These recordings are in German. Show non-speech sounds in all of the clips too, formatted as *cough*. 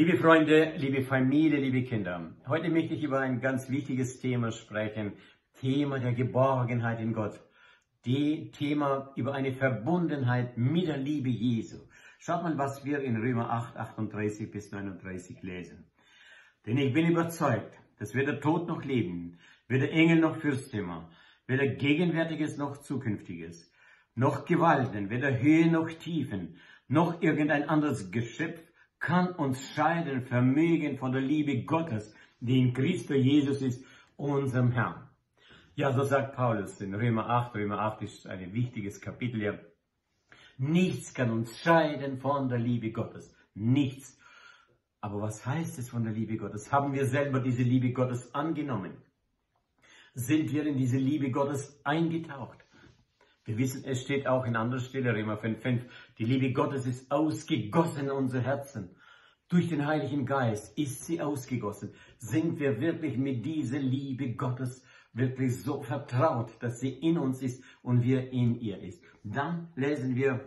Liebe Freunde, liebe Familie, liebe Kinder, heute möchte ich über ein ganz wichtiges Thema sprechen, Thema der Geborgenheit in Gott, die Thema über eine Verbundenheit mit der Liebe Jesu. Schaut mal, was wir in Römer 8, 38 bis 39 lesen. Denn ich bin überzeugt, dass weder Tod noch Leben, weder Engel noch Fürstümmer, weder Gegenwärtiges noch Zukünftiges, noch Gewalten, weder Höhe noch Tiefen, noch irgendein anderes Geschöpf kann uns scheiden vermögen von der Liebe Gottes, die in Christus Jesus ist, unserem Herrn. Ja, so sagt Paulus in Römer 8. Römer 8 ist ein wichtiges Kapitel hier. Nichts kann uns scheiden von der Liebe Gottes. Nichts. Aber was heißt es von der Liebe Gottes? Haben wir selber diese Liebe Gottes angenommen? Sind wir in diese Liebe Gottes eingetaucht? Wir wissen, es steht auch in anderer Stelle, Römer 5,5, die Liebe Gottes ist ausgegossen in unser Herzen. Durch den Heiligen Geist ist sie ausgegossen. Sind wir wirklich mit dieser Liebe Gottes wirklich so vertraut, dass sie in uns ist und wir in ihr ist. Dann lesen wir,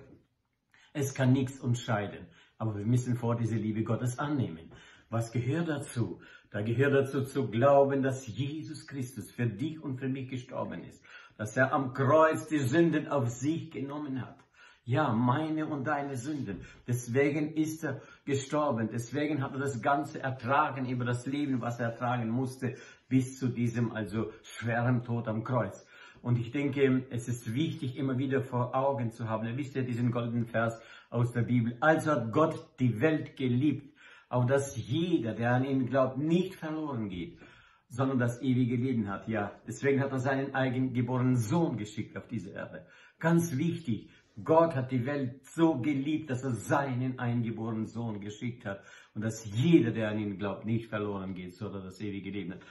es kann nichts uns scheiden. Aber wir müssen vor diese Liebe Gottes annehmen. Was gehört dazu? Da gehört dazu zu glauben, dass Jesus Christus für dich und für mich gestorben ist dass er am Kreuz die Sünden auf sich genommen hat. Ja, meine und deine Sünden. Deswegen ist er gestorben. Deswegen hat er das Ganze ertragen über das Leben, was er ertragen musste, bis zu diesem also schweren Tod am Kreuz. Und ich denke, es ist wichtig, immer wieder vor Augen zu haben. Ihr wisst ja diesen goldenen Vers aus der Bibel. Also hat Gott die Welt geliebt, auf dass jeder, der an ihn glaubt, nicht verloren geht, sondern das ewige Leben hat. Ja, deswegen hat er seinen eigengeborenen Sohn geschickt auf diese Erde. Ganz wichtig, Gott hat die Welt so geliebt, dass er seinen eingeborenen Sohn geschickt hat und dass jeder, der an ihn glaubt, nicht verloren geht, sondern das ewige Leben hat.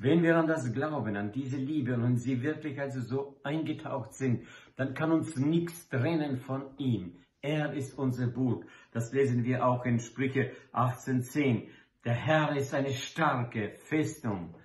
Wenn wir an das glauben, an diese Liebe und sie wirklich also so eingetaucht sind, dann kann uns nichts trennen von ihm. Er ist unser Burg. Das lesen wir auch in Sprüche 18.10. Der Herr ist eine starke Festung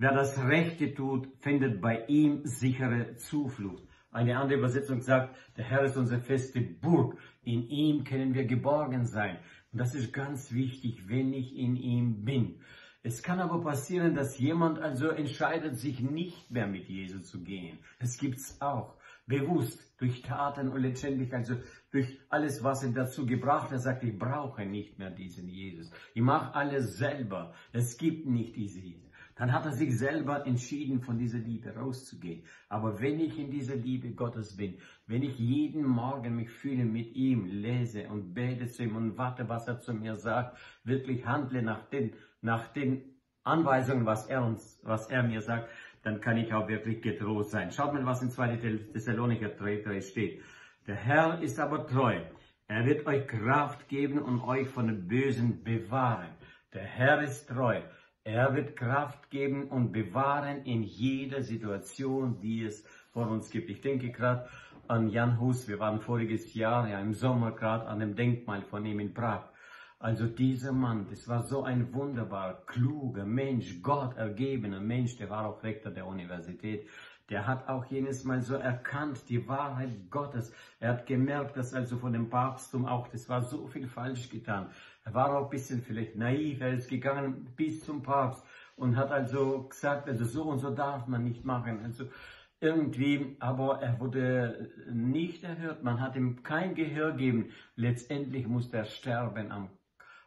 Wer das Rechte tut, findet bei ihm sichere Zuflucht. Eine andere Übersetzung sagt, der Herr ist unsere feste Burg. In ihm können wir geborgen sein. Und das ist ganz wichtig, wenn ich in ihm bin. Es kann aber passieren, dass jemand also entscheidet, sich nicht mehr mit Jesus zu gehen. Das gibt's auch. Bewusst, durch Taten und letztendlich also durch alles, was ihn dazu gebracht hat, sagt, ich brauche nicht mehr diesen Jesus. Ich mache alles selber. Es gibt nicht diese Jesus dann hat er sich selber entschieden, von dieser Liebe rauszugehen. Aber wenn ich in dieser Liebe Gottes bin, wenn ich jeden Morgen mich fühle mit ihm, lese und bete zu ihm und warte, was er zu mir sagt, wirklich handle nach den, nach den Anweisungen, was er uns, was er mir sagt, dann kann ich auch wirklich getrost sein. Schaut mal, was in 2. Thessalonicher 3 steht. Der Herr ist aber treu. Er wird euch Kraft geben und euch von dem Bösen bewahren. Der Herr ist treu. Er wird Kraft geben und bewahren in jeder Situation, die es vor uns gibt. Ich denke gerade an Jan Hus. Wir waren voriges Jahr ja im Sommer gerade an dem Denkmal von ihm in Prag. Also dieser Mann, das war so ein wunderbar kluger Mensch, Gott ergebener Mensch, der war auch Rektor der Universität der hat auch jenes Mal so erkannt, die Wahrheit Gottes. Er hat gemerkt, dass also von dem Papsttum auch, das war so viel falsch getan. Er war auch ein bisschen vielleicht naiv, er ist gegangen bis zum Papst und hat also gesagt, also so und so darf man nicht machen. Also irgendwie, aber er wurde nicht erhört, man hat ihm kein Gehör gegeben. Letztendlich musste er sterben am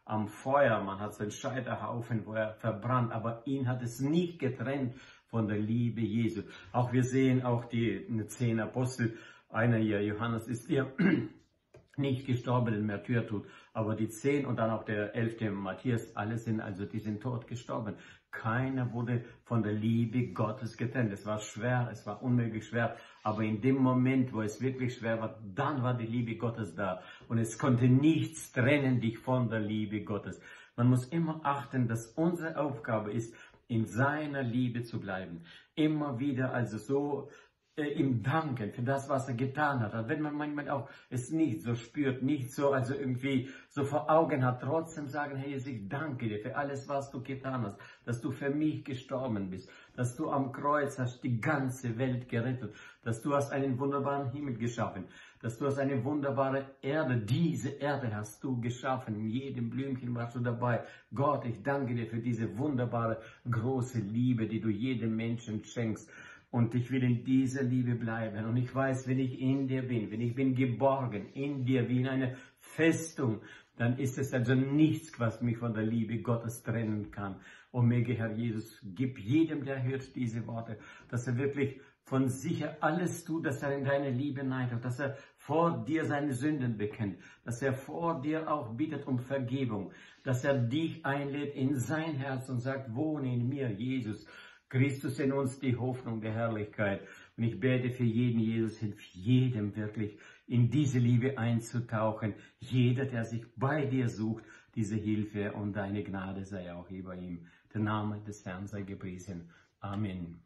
am Feuer, man hat seinen Scheiterhaufen, wo er verbrannt, aber ihn hat es nicht getrennt von der Liebe Jesu. Auch wir sehen auch die zehn Apostel, einer hier, Johannes ist hier *clears throat* nicht gestorben in Märtyrertod, aber die zehn und dann auch der elfte Matthias, alle sind also, die sind tot gestorben. Keiner wurde von der Liebe Gottes getrennt. Es war schwer, es war unmöglich schwer, aber in dem Moment, wo es wirklich schwer war, dann war die Liebe Gottes da und es konnte nichts trennen dich von der Liebe Gottes. Man muss immer achten, dass unsere Aufgabe ist, in seiner Liebe zu bleiben. Immer wieder also so äh, ihm danken für das, was er getan hat. Und wenn man manchmal auch es nicht so spürt, nicht so, also irgendwie so vor Augen hat, trotzdem sagen, hey, ich danke dir für alles, was du getan hast, dass du für mich gestorben bist, dass du am Kreuz hast die ganze Welt gerettet, dass du hast einen wunderbaren Himmel geschaffen, dass du hast eine wunderbare Erde, diese Erde hast du geschaffen, in jedem Blümchen warst du dabei. Gott, ich danke dir für diese wunderbare, große Liebe, die du jedem Menschen schenkst. Und ich will in dieser Liebe bleiben. Und ich weiß, wenn ich in dir bin, wenn ich bin geborgen in dir wie in einer Festung, dann ist es also nichts, was mich von der Liebe Gottes trennen kann. Und möge Herr Jesus, gib jedem, der hört diese Worte, dass er wirklich von sicher alles tut, dass er in deine Liebe neigt, dass er vor dir seine Sünden bekennt, dass er vor dir auch bittet um Vergebung, dass er dich einlädt in sein Herz und sagt, wohne in mir, Jesus. Christus in uns die Hoffnung der Herrlichkeit. Und ich bete für jeden, Jesus, hilf jedem wirklich in diese Liebe einzutauchen. Jeder, der sich bei dir sucht, diese Hilfe und deine Gnade sei auch über ihm. Der Name des Herrn sei gepriesen. Amen.